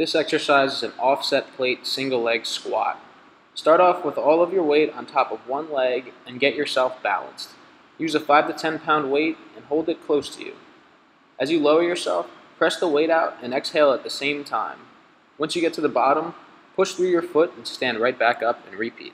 This exercise is an offset plate single leg squat. Start off with all of your weight on top of one leg and get yourself balanced. Use a 5 to 10 pound weight and hold it close to you. As you lower yourself, press the weight out and exhale at the same time. Once you get to the bottom, push through your foot and stand right back up and repeat.